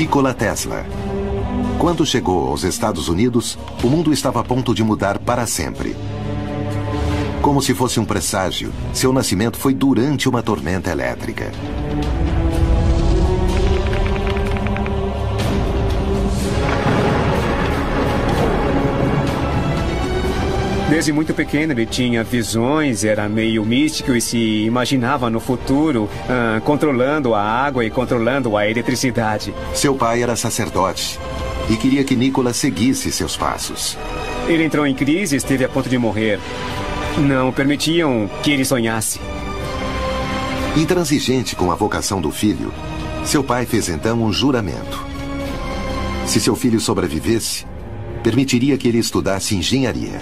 Nikola Tesla. Quando chegou aos Estados Unidos, o mundo estava a ponto de mudar para sempre. Como se fosse um presságio, seu nascimento foi durante uma tormenta elétrica. Desde muito pequeno ele tinha visões, era meio místico e se imaginava no futuro ah, controlando a água e controlando a eletricidade. Seu pai era sacerdote e queria que Nicolas seguisse seus passos. Ele entrou em crise e esteve a ponto de morrer. Não permitiam que ele sonhasse. Intransigente com a vocação do filho, seu pai fez então um juramento. Se seu filho sobrevivesse, permitiria que ele estudasse engenharia.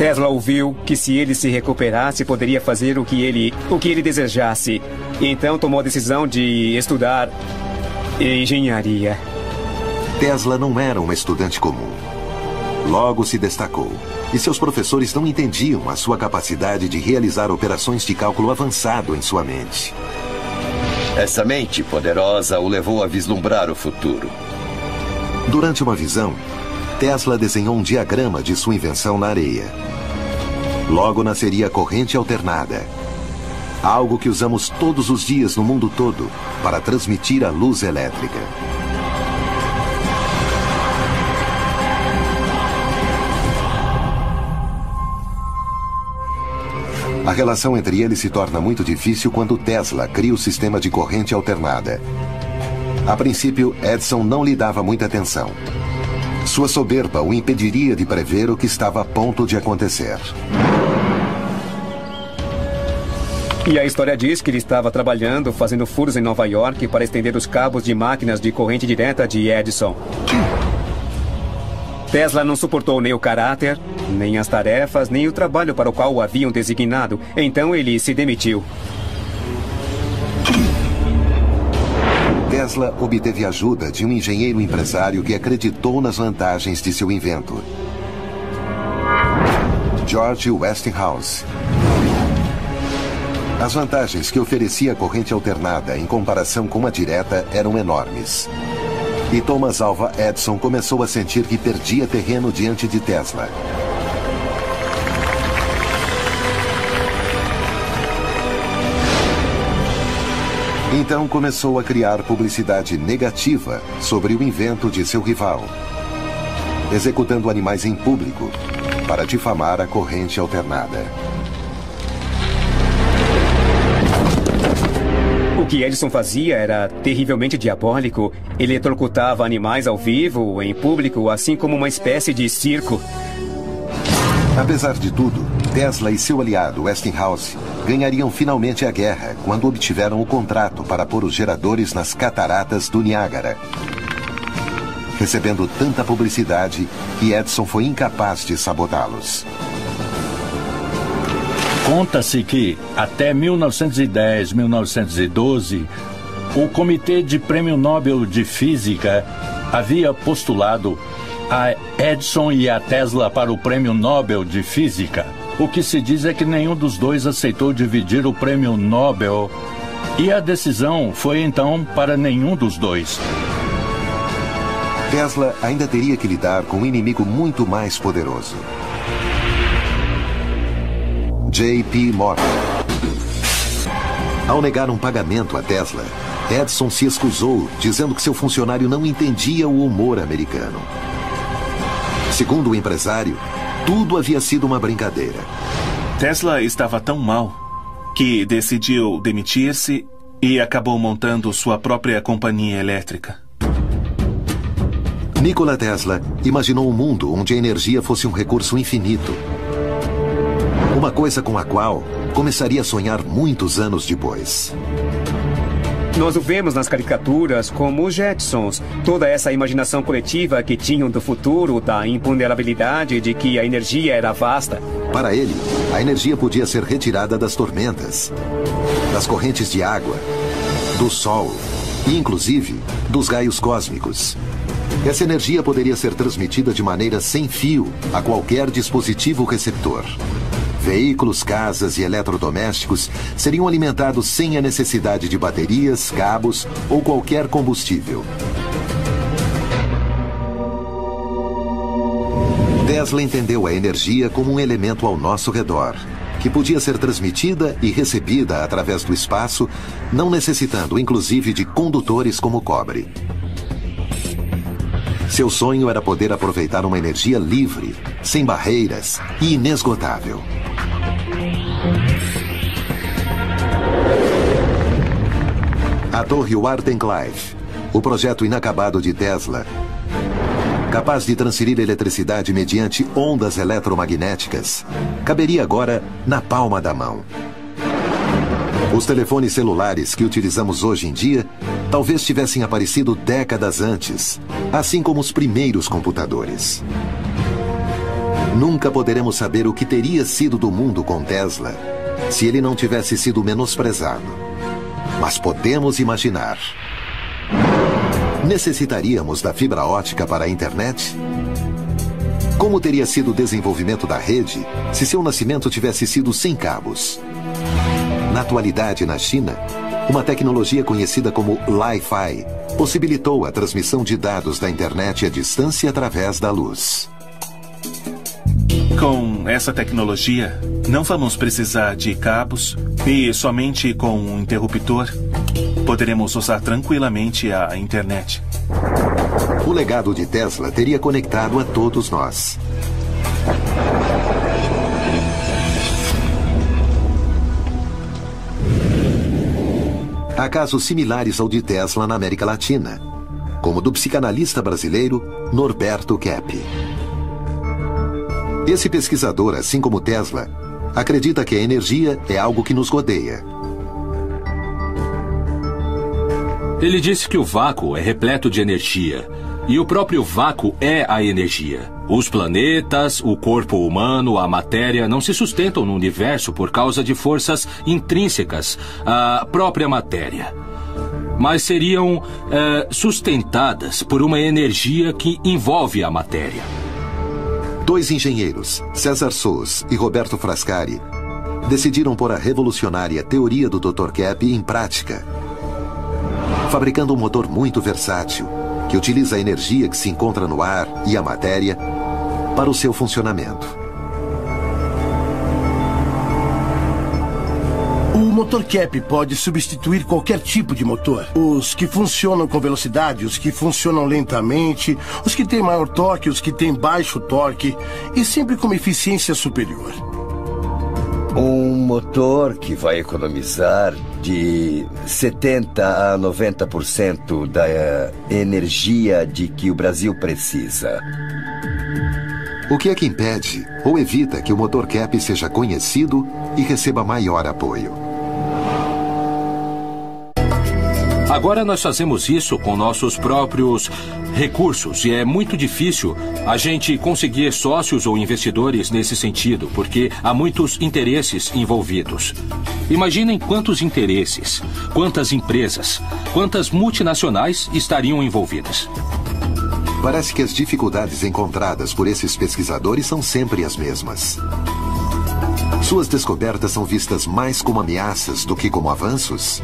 Tesla ouviu que se ele se recuperasse, poderia fazer o que ele, o que ele desejasse. Então tomou a decisão de estudar engenharia. Tesla não era uma estudante comum. Logo se destacou, e seus professores não entendiam a sua capacidade de realizar operações de cálculo avançado em sua mente. Essa mente poderosa o levou a vislumbrar o futuro. Durante uma visão, Tesla desenhou um diagrama de sua invenção na areia. Logo nasceria a corrente alternada. Algo que usamos todos os dias no mundo todo para transmitir a luz elétrica. A relação entre eles se torna muito difícil quando Tesla cria o sistema de corrente alternada. A princípio, Edison não lhe dava muita atenção. Sua soberba o impediria de prever o que estava a ponto de acontecer. E a história diz que ele estava trabalhando, fazendo furos em Nova York para estender os cabos de máquinas de corrente direta de Edison. Tesla não suportou nem o caráter, nem as tarefas, nem o trabalho para o qual o haviam designado. Então ele se demitiu. Tesla obteve ajuda de um engenheiro empresário que acreditou nas vantagens de seu invento. George Westinghouse. As vantagens que oferecia a corrente alternada em comparação com a direta eram enormes. E Thomas Alva Edison começou a sentir que perdia terreno diante de Tesla. Então começou a criar publicidade negativa sobre o invento de seu rival, executando animais em público para difamar a corrente alternada. O que Edison fazia era terrivelmente diabólico. Ele eletrocutava animais ao vivo, em público, assim como uma espécie de circo. Apesar de tudo, Tesla e seu aliado Westinghouse ganhariam finalmente a guerra quando obtiveram o contrato para pôr os geradores nas cataratas do Niágara. Recebendo tanta publicidade que Edison foi incapaz de sabotá-los. Conta-se que, até 1910, 1912, o Comitê de Prêmio Nobel de Física havia postulado a Edison e a Tesla para o Prêmio Nobel de Física. O que se diz é que nenhum dos dois aceitou dividir o prêmio Nobel e a decisão foi então para nenhum dos dois. Tesla ainda teria que lidar com um inimigo muito mais poderoso. J.P. Morgan. Ao negar um pagamento a Tesla, Edison se excusou, dizendo que seu funcionário não entendia o humor americano. Segundo o empresário, tudo havia sido uma brincadeira. Tesla estava tão mal que decidiu demitir-se e acabou montando sua própria companhia elétrica. Nikola Tesla imaginou um mundo onde a energia fosse um recurso infinito. Uma coisa com a qual começaria a sonhar muitos anos depois. Nós o vemos nas caricaturas como os Jetsons. Toda essa imaginação coletiva que tinham do futuro, da imponderabilidade de que a energia era vasta. Para ele, a energia podia ser retirada das tormentas, das correntes de água, do sol e, inclusive, dos raios cósmicos. Essa energia poderia ser transmitida de maneira sem fio a qualquer dispositivo receptor. Veículos, casas e eletrodomésticos seriam alimentados sem a necessidade de baterias, cabos ou qualquer combustível. Tesla entendeu a energia como um elemento ao nosso redor, que podia ser transmitida e recebida através do espaço, não necessitando inclusive de condutores como cobre. Seu sonho era poder aproveitar uma energia livre, sem barreiras e inesgotável. Torre Wardenclyffe, o projeto inacabado de Tesla, capaz de transferir eletricidade mediante ondas eletromagnéticas, caberia agora na palma da mão. Os telefones celulares que utilizamos hoje em dia talvez tivessem aparecido décadas antes, assim como os primeiros computadores. Nunca poderemos saber o que teria sido do mundo com Tesla se ele não tivesse sido menosprezado. Mas podemos imaginar. Necessitaríamos da fibra ótica para a internet? Como teria sido o desenvolvimento da rede se seu nascimento tivesse sido sem cabos? Na atualidade, na China, uma tecnologia conhecida como Li-Fi possibilitou a transmissão de dados da internet à distância através da luz. Com essa tecnologia, não vamos precisar de cabos e somente com um interruptor poderemos usar tranquilamente a internet. O legado de Tesla teria conectado a todos nós. Há casos similares ao de Tesla na América Latina, como do psicanalista brasileiro Norberto Kepp. Esse pesquisador, assim como Tesla, acredita que a energia é algo que nos rodeia. Ele disse que o vácuo é repleto de energia. E o próprio vácuo é a energia. Os planetas, o corpo humano, a matéria não se sustentam no universo por causa de forças intrínsecas à própria matéria. Mas seriam é, sustentadas por uma energia que envolve a matéria. Dois engenheiros, César Sous e Roberto Frascari, decidiram pôr a revolucionária teoria do Dr. Kepp em prática. Fabricando um motor muito versátil, que utiliza a energia que se encontra no ar e a matéria para o seu funcionamento. Motor cap pode substituir qualquer tipo de motor. Os que funcionam com velocidade, os que funcionam lentamente, os que têm maior torque, os que têm baixo torque e sempre com uma eficiência superior. Um motor que vai economizar de 70 a 90% da energia de que o Brasil precisa. O que é que impede ou evita que o motor cap seja conhecido e receba maior apoio? Agora nós fazemos isso com nossos próprios recursos e é muito difícil a gente conseguir sócios ou investidores nesse sentido, porque há muitos interesses envolvidos. Imaginem quantos interesses, quantas empresas, quantas multinacionais estariam envolvidas. Parece que as dificuldades encontradas por esses pesquisadores são sempre as mesmas. Suas descobertas são vistas mais como ameaças do que como avanços?